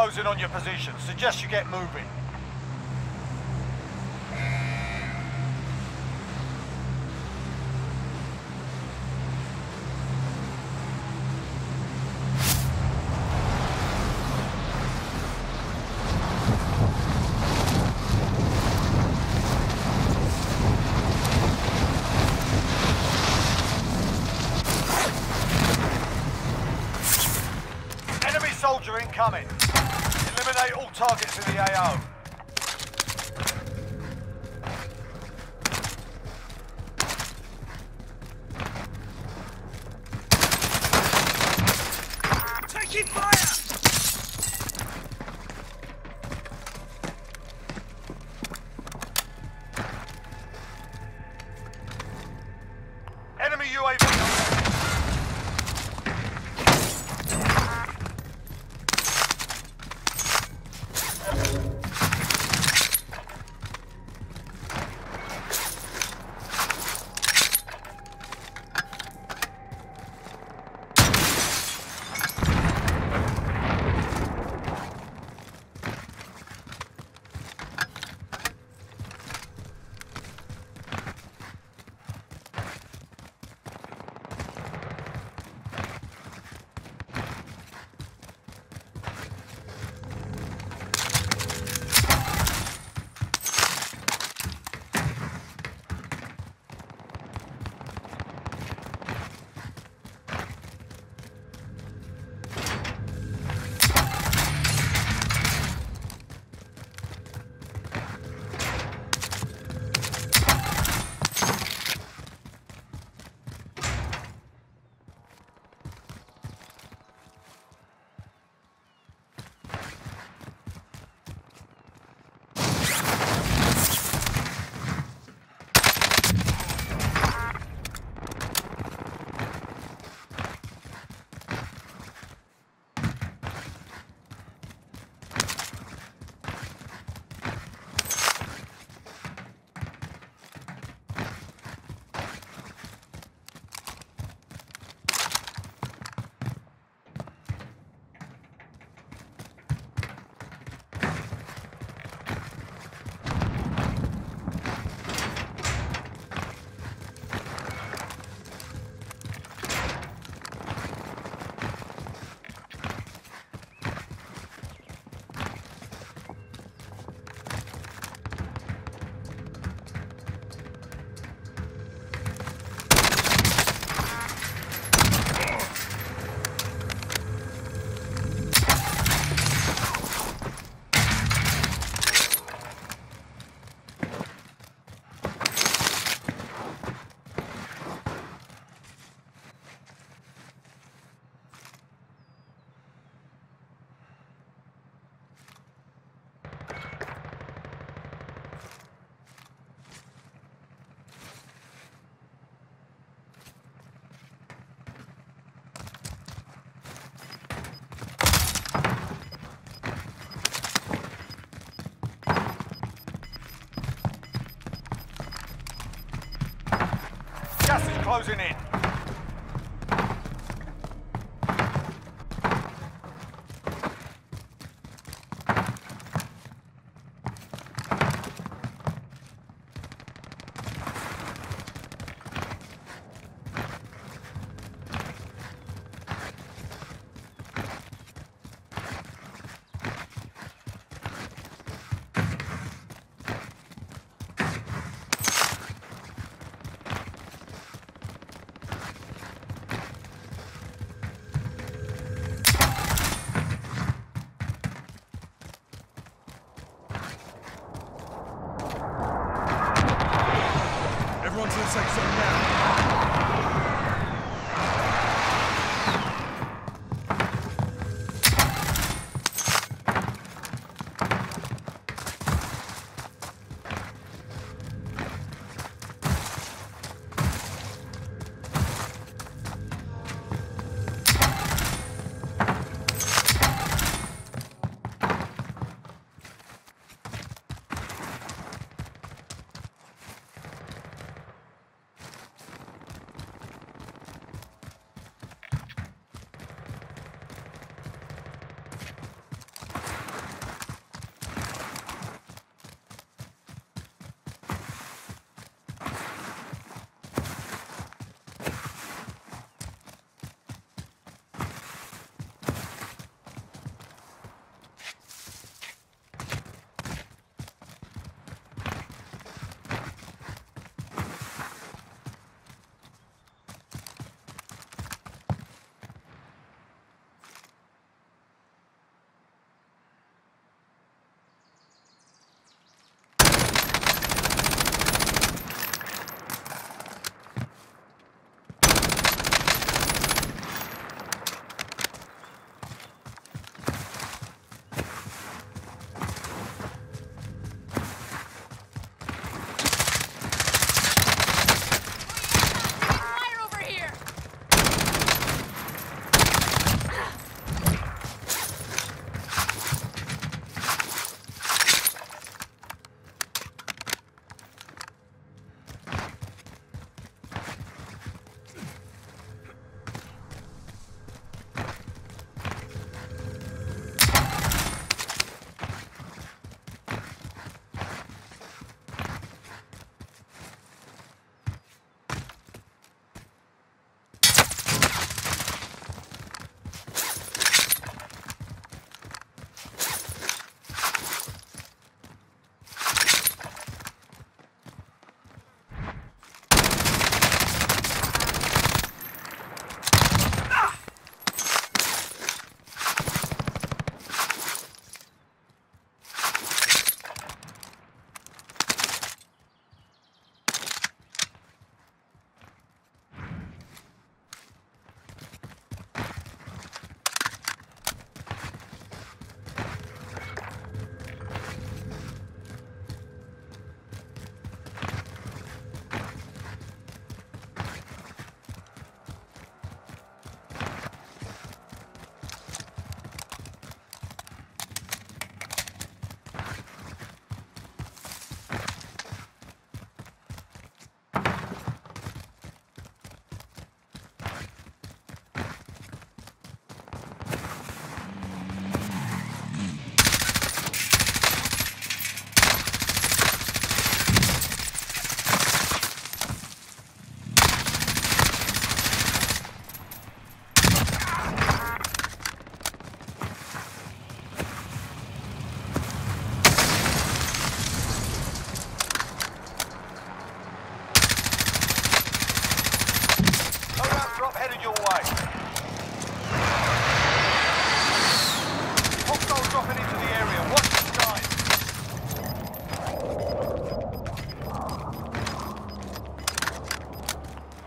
closing on your position. Suggest you get moving. Enemy soldier incoming. Targets in the AO. Closing in. The safe zone now.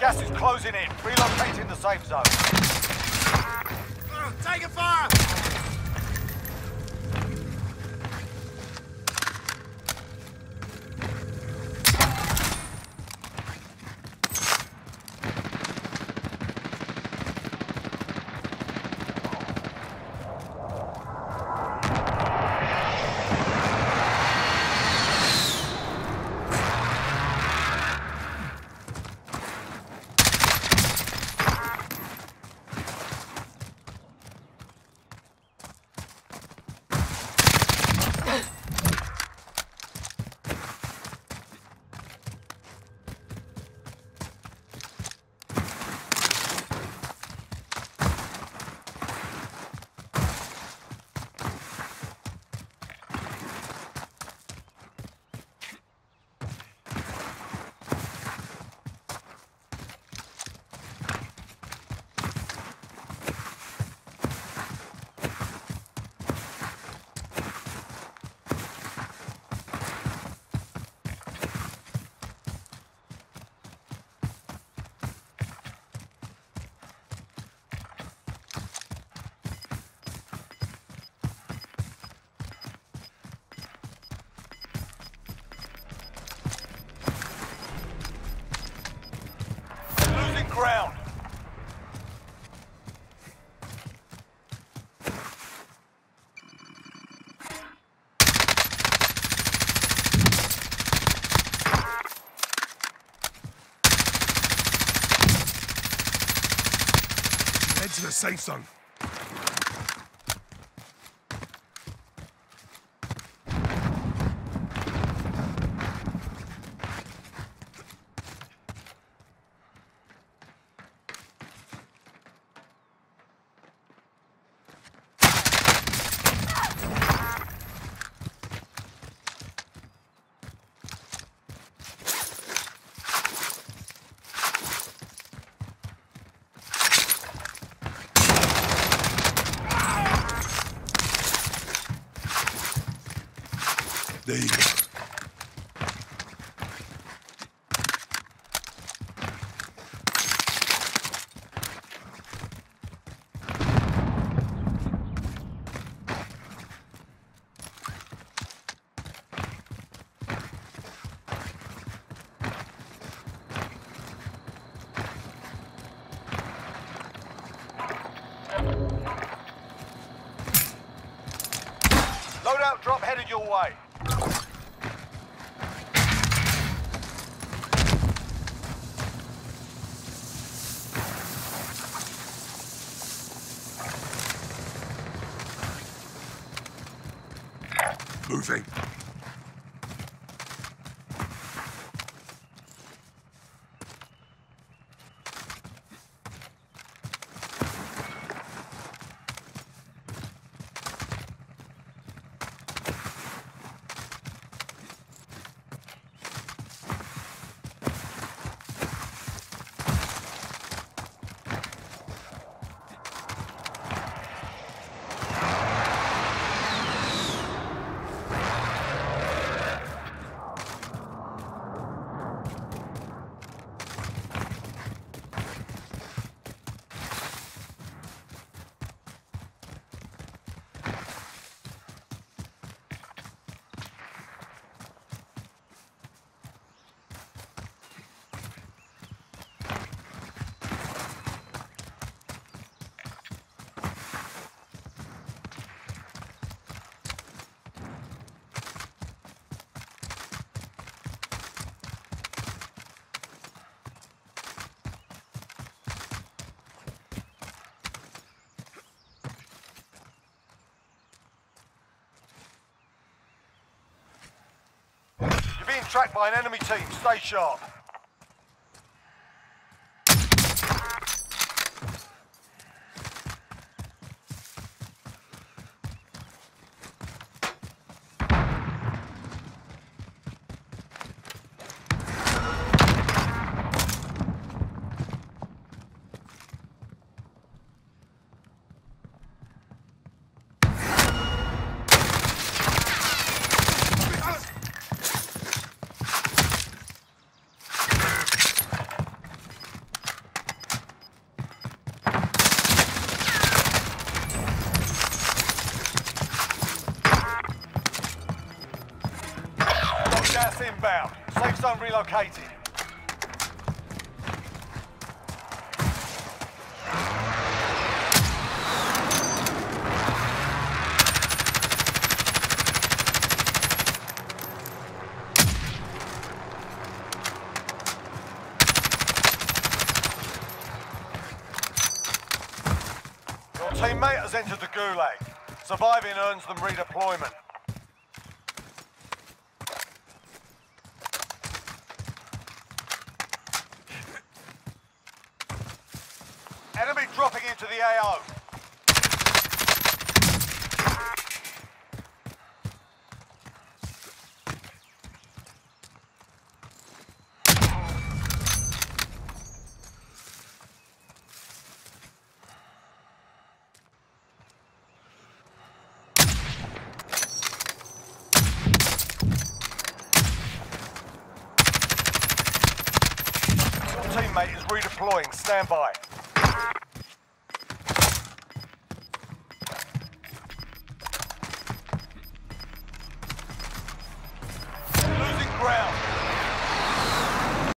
Gas is closing in. Relocating the safe zone. Taking fire! Head to the safe zone. You drop headed your way. Tracked by an enemy team. Stay sharp. Relocated. Your teammate has entered the Gulag. Surviving earns them redeployment. Enemy dropping into the AO. Teammate is redeploying. Stand by.